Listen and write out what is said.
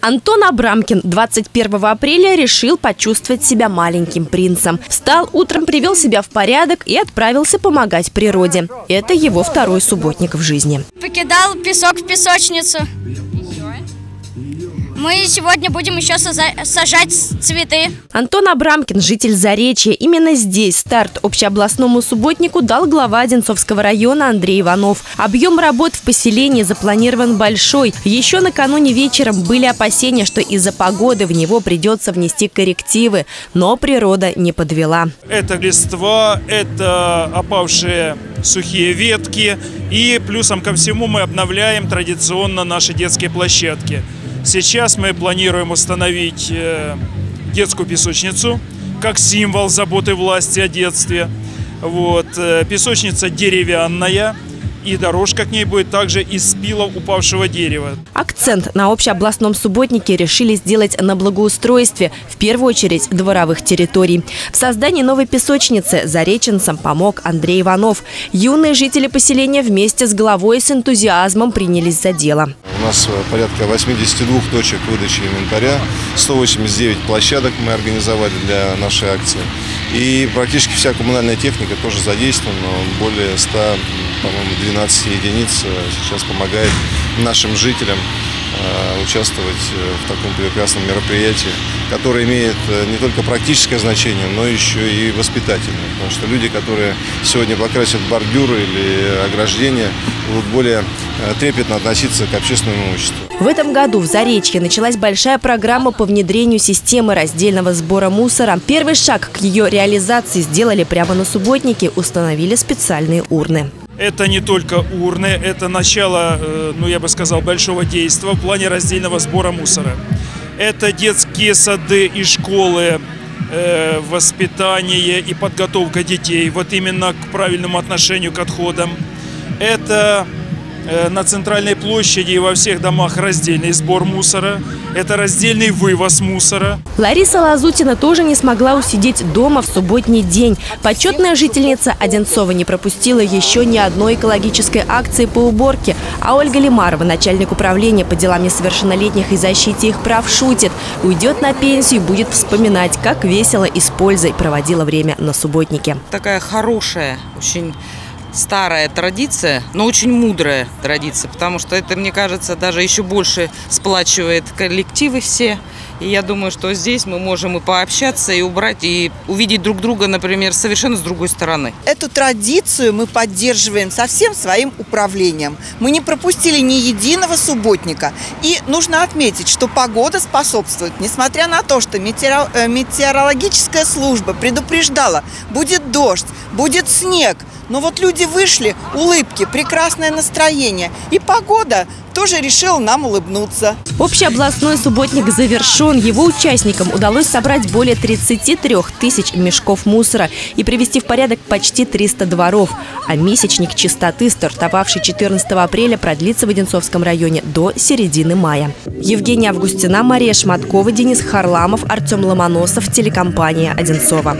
Антон Абрамкин 21 апреля решил почувствовать себя маленьким принцем. Встал утром, привел себя в порядок и отправился помогать природе. Это его второй субботник в жизни. Покидал песок в песочницу. Мы сегодня будем еще сажать цветы. Антон Абрамкин, житель Заречья. Именно здесь старт общеобластному субботнику дал глава Одинцовского района Андрей Иванов. Объем работ в поселении запланирован большой. Еще накануне вечером были опасения, что из-за погоды в него придется внести коррективы. Но природа не подвела. Это листва, это опавшие сухие ветки. И плюсом ко всему мы обновляем традиционно наши детские площадки. Сейчас мы планируем установить э, детскую песочницу как символ заботы власти о детстве. Вот. Э, песочница деревянная, и дорожка к ней будет также из спилов упавшего дерева. Акцент на общеобластном субботнике решили сделать на благоустройстве, в первую очередь дворовых территорий. В создании новой песочницы зареченцам помог Андрей Иванов. Юные жители поселения вместе с главой с энтузиазмом принялись за дело. У нас э, порядка 82 точек выдачи инвентаря, 189 площадок мы организовали для нашей акции. И практически вся коммунальная техника тоже задействована, более 100, по-моему, 12 единиц э, сейчас помогает нашим жителям участвовать э, в таком прекрасном мероприятии, которое имеет э, не только практическое значение, но еще и воспитательное. Потому что люди, которые сегодня покрасят бордюры или ограждения, будут более трепетно относиться к общественному имуществу. В этом году в Заречье началась большая программа по внедрению системы раздельного сбора мусора. Первый шаг к ее реализации сделали прямо на субботнике, установили специальные урны. Это не только урны, это начало, э, ну я бы сказал, большого действия в плане раздельного сбора мусора. Это детские сады и школы, э, воспитание и подготовка детей, вот именно к правильному отношению к отходам. Это на центральной площади и во всех домах раздельный сбор мусора. Это раздельный вывоз мусора. Лариса Лазутина тоже не смогла усидеть дома в субботний день. Почетная жительница Одинцова не пропустила еще ни одной экологической акции по уборке. А Ольга Лимарова, начальник управления по делам несовершеннолетних и защите их прав, шутит. Уйдет на пенсию и будет вспоминать, как весело и с пользой проводила время на субботнике. Такая хорошая, очень старая традиция, но очень мудрая традиция, потому что это, мне кажется, даже еще больше сплачивает коллективы все. И я думаю, что здесь мы можем и пообщаться, и убрать, и увидеть друг друга, например, совершенно с другой стороны. Эту традицию мы поддерживаем со всем своим управлением. Мы не пропустили ни единого субботника. И нужно отметить, что погода способствует, несмотря на то, что э, метеорологическая служба предупреждала, будет дождь, будет снег – но вот люди вышли, улыбки, прекрасное настроение. И погода тоже решила нам улыбнуться. Общий областной субботник завершен. Его участникам удалось собрать более 33 тысяч мешков мусора и привести в порядок почти 300 дворов. А месячник чистоты, стартовавший 14 апреля, продлится в Одинцовском районе до середины мая. Евгения Августина, Мария Шматкова, Денис Харламов, Артем Ломоносов, телекомпания «Одинцова».